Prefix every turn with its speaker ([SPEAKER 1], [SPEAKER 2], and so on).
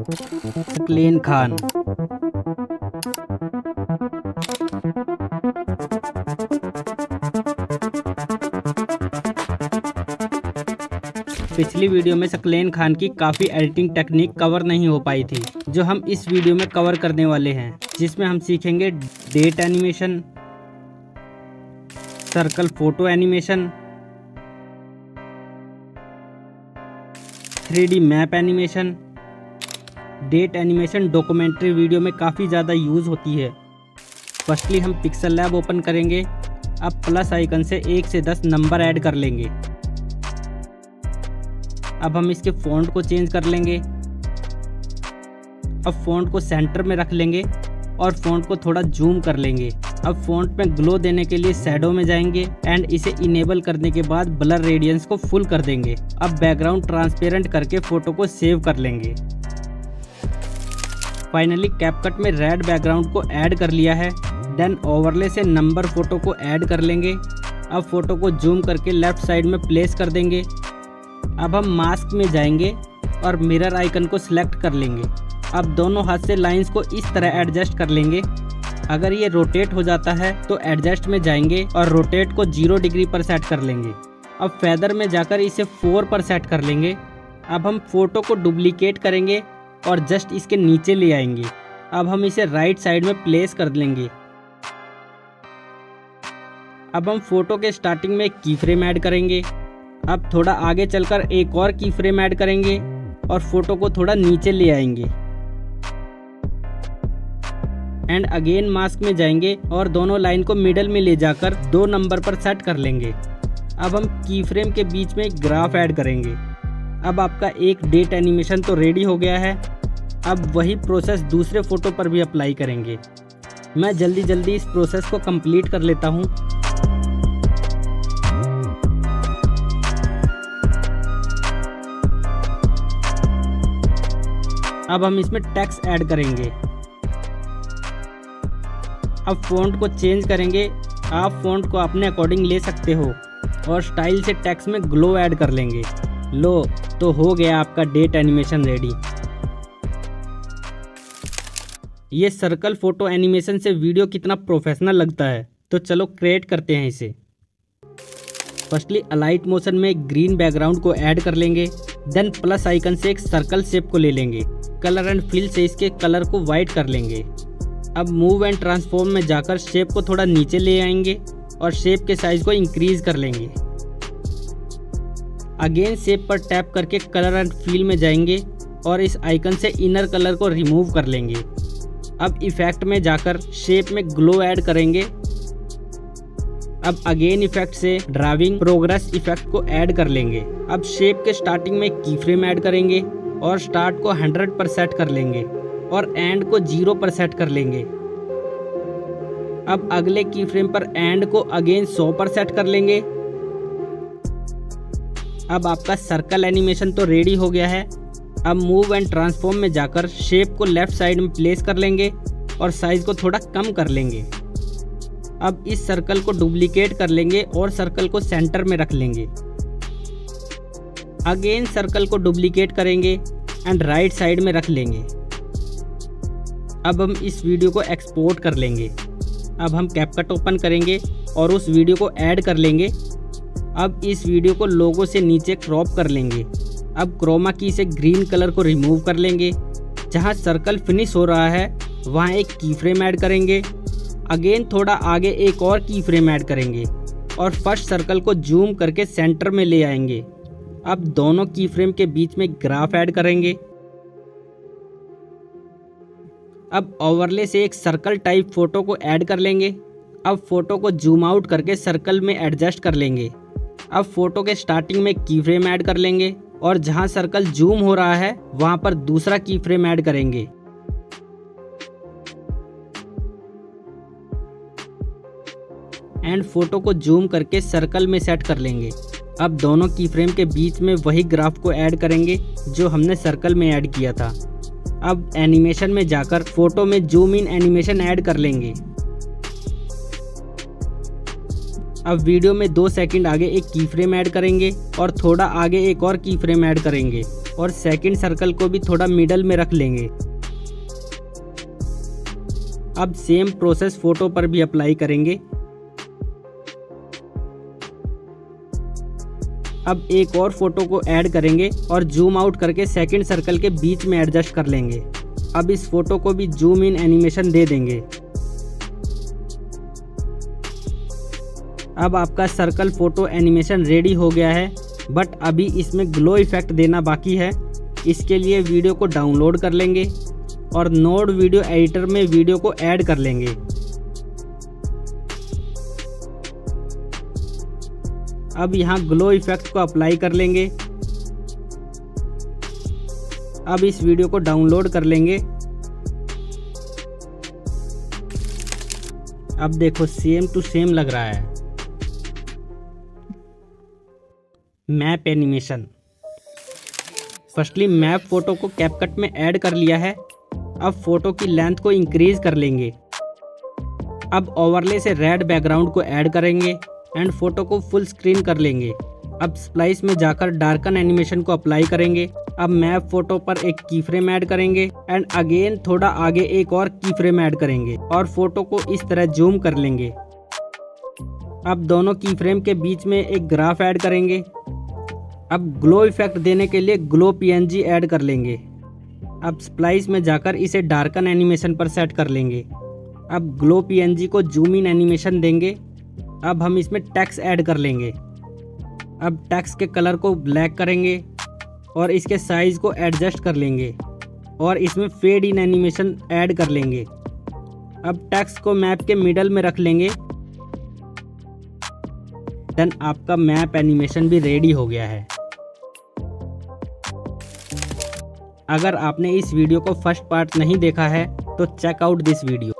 [SPEAKER 1] सकलेन खान पिछली वीडियो में सकलेन खान की काफ़ी एडिटिंग टेक्निक कवर नहीं हो पाई थी, जो हम इस वीडियो में कवर करने वाले हैं, जिसमें हम सीखेंगे date animation circle photo animation three map animation date animation documentary video में काफ़ी ज़्यादा यूज़ होती है। फर्स्टली हम पिक्सल लैब ओपन करेंगे। अब प्लस आइकन से एक से दस नंबर ऐड कर लेंगे। अब हम इसके फ़ॉन्ट को चेंज कर लेंगे। अब फ़ॉन्ट को सेंटर में रख लेंगे और फ़ॉन्ट को थोड़ा जूम कर लेंगे। अब फ़ॉन्ट में ग्लो देने के लिए शेडो में जाएँगे एंड इसे इनेबल करने के बाद ब्लर रेडियंस को फुल कर देंगे। अब बैकग्राउंड ट्रांसपेरेंट करके फ़ोटो को सेव कर लेंगे। फाइनली कैपकट में रेड बैकग्राउंड को ऐड कर लिया है. देन ओवरले से नंबर फ़ोटो को ऐड कर लेंगे. अब फ़ोटो को जूम करके लेफ़्ट साइड में प्लेस कर देंगे. अब हम मास्क में जाएँगे और मिरर आइकन को सिलेक्ट कर लेंगे. अब दोनों हाथ से लाइंस को इस तरह एडजस्ट कर लेंगे. अगर ये रोटेट हो जाता है तो एडजस्ट में जाएँगे और रोटेट को ज़ीरो डिग्री पर सेट कर लेंगे. अब फैदर में जाकर इसे फोर पर सेट कर लेंगे. अब हम फ़ोटो को डुप्लीकेट करेंगे और जस्ट इसके नीचे ले आएँगे। अब हम इसे राइट साइड में प्लेस कर लेंगे। अब हम फ़ोटो के स्टार्टिंग में की फ्रेम ऐड करेंगे। अब थोड़ा आगे चलकर एक और की फ्रेम ऐड करेंगे और फ़ोटो को थोड़ा नीचे ले आएँगे। एंड अगेन मास्क में जाएँगे और दोनों लाइन को मिडल में ले जाकर दो नंबर पर सेट कर लेंगे। अब हम की फ्रेम के बीच में ग्राफ ऐड करेंगे। अब आपका एक डेट एनिमेशन तो रेडी हो गया है। अब वही प्रोसेस दूसरे फ़ोटो पर भी अप्लाई करेंगे। मैं जल्दी जल्दी इस प्रोसेस को कंप्लीट कर लेता हूँ। अब हम इसमें टैक्स ऐड करेंगे। अब फ़ॉन्ट को चेंज करेंगे। आप फ़ॉन्ट को अपने अकॉर्डिंग ले सकते हो और स्टाइल से टैक्स में ग्लो ऐड कर लेंगे। लो तो हो गया आपका डेट एनिमेशन रेडी ये सर्कल फ़ोटो एनिमेशन से वीडियो कितना प्रोफेशनल लगता है? तो चलो क्रिएट करते हैं इसे. फर्स्टली अलाइट मोशन में ग्रीन बैकग्राउंड को ऐड कर लेंगे देन प्लस आइकन से एक सर्कल शेप को ले लेंगे. कलर एंड फिल से इसके कलर को वाइट कर लेंगे. अब मूव एंड ट्रांसफॉर्म में जाकर शेप को थोड़ा नीचे ले आएँगे और शेप के साइज़ को इंक्रीज कर लेंगे. अगेन शेप पर टैप करके कलर एंड फील में जाएँगे और इस आइकन से इनर कलर को रिमूव कर लेंगे। अब इफ़ेक्ट में जाकर शेप में ग्लो ऐड करेंगे। अब अगेन इफ़ेक्ट से ड्राइविंग प्रोग्रेस इफ़ेक्ट को ऐड कर लेंगे। अब शेप के स्टार्टिंग में की फ्रेम ऐड करेंगे और स्टार्ट को 100 पर सेट कर लेंगे और एंड को ज़ीरो पर सेट कर लेंगे। अब अगले की फ्रेम पर एंड को अगेन 100 पर सेट कर लेंगे। अब आपका सर्कल एनिमेशन तो रेडी हो गया है। अब मूव एंड ट्रांसफॉर्म में जाकर शेप को लेफ़्ट साइड में प्लेस कर लेंगे और साइज़ को थोड़ा कम कर लेंगे। अब इस सर्कल को डुप्लीकेट कर लेंगे और सर्कल को सेंटर में रख लेंगे। अगेन सर्कल को डुप्लीकेट करेंगे एंड राइट साइड में रख लेंगे। अब हम इस वीडियो को एक्सपोर्ट कर लेंगे। अब हम कैपकट ओपन करेंगे और उस वीडियो को ऐड कर लेंगे। अब इस वीडियो को लोगों से नीचे क्रॉप कर लेंगे। अब क्रोमा की से ग्रीन कलर को रिमूव कर लेंगे। जहाँ सर्कल फिनिश हो रहा है, वहाँ एक की फ्रेम ऐड करेंगे। अगेन थोड़ा आगे एक और की फ्रेम ऐड करेंगे और फ़र्स्ट सर्कल को जूम करके सेंटर में ले आएँगे। अब दोनों की फ्रेम के बीच में ग्राफ ऐड करेंगे। अब ओवरले से एक सर्कल टाइप फ़ोटो को ऐड कर लेंगे। अब फ़ोटो को जूम आउट करके सर्कल में एडजस्ट कर लेंगे। अब फ़ोटो के स्टार्टिंग में की फ्रेम ऐड कर लेंगे और जहाँ सर्कल जूम हो रहा है, वहाँ पर दूसरा की फ्रेम ऐड करेंगे। एंड फ़ोटो को जूम करके सर्कल में सेट कर लेंगे। अब दोनों की फ्रेम के बीच में वही ग्राफ को ऐड करेंगे, जो हमने सर्कल में ऐड किया था। अब एनिमेशन में जाकर फ़ोटो में जूम इन एनिमेशन ऐड कर लेंगे। अब वीडियो में दो सेकंड आगे एक की फ्रेम ऐड करेंगे और थोड़ा आगे एक और की फ्रेम ऐड करेंगे और सेकंड सर्कल को भी थोड़ा मिडल में रख लेंगे। अब सेम प्रोसेस फ़ोटो पर भी अप्लाई करेंगे। अब एक और फ़ोटो को ऐड करेंगे और जूम आउट करके सेकंड सर्कल के बीच में एडजस्ट कर लेंगे। अब इस फ़ोटो को भी जूम इन एनिमेशन दे देंगे। अब आपका सर्कल फ़ोटो एनिमेशन रेडी हो गया है बट अभी इसमें ग्लो इफ़ेक्ट देना बाकी है। इसके लिए वीडियो को डाउनलोड कर लेंगे और नोड वीडियो एडिटर में वीडियो को ऐड कर लेंगे। अब यहाँ ग्लो इफ़ेक्ट को अप्लाई कर लेंगे। अब इस वीडियो को डाउनलोड कर लेंगे। अब देखो सेम टू सेम लग रहा है। Map animation. Firstly, map photo को कैपकट में ऐड कर लिया है। अब फ़ोटो की लेंथ को इंक्रीज कर लेंगे। अब ओवरले से रेड बैकग्राउंड को ऐड करेंगे एंड फ़ोटो को फुल स्क्रीन कर लेंगे। अब स्प्लाइस में जाकर डार्कन एनिमेशन को अप्लाई करेंगे। अब मैप फ़ोटो पर एक की फ्रेम ऐड करेंगे एंड अगेन थोड़ा आगे एक और की फ्रेम ऐड करेंगे और फ़ोटो को इस तरह जूम कर लेंगे। अब दोनों की फ्रेम के बीच में एक ग्राफ ऐड करेंगे। अब ग्लो इफ़ेक्ट देने के लिए ग्लो पीएनजी ऐड कर लेंगे। अब स्प्लाइस में जाकर इसे डार्कन एनिमेशन पर सेट कर लेंगे। अब ग्लो पीएनजी को जूम इन एनिमेशन देंगे। अब हम इसमें टैक्स ऐड कर लेंगे। अब टैक्स के कलर को ब्लैक करेंगे और इसके साइज़ को एडजस्ट कर लेंगे और इसमें फेड इन एनिमेशन ऐड कर लेंगे। अब टैक्स को मैप के मिडल में रख लेंगे। देन आपका मैप एनिमेशन भी रेडी हो गया है। अगर आपने इस वीडियो को फ़र्स्ट पार्ट नहीं देखा है तो चेकआउट दिस वीडियो